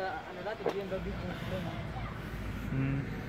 sa ano lahat, yung gabi kung. Hmm.